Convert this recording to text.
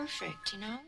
perfect, you know?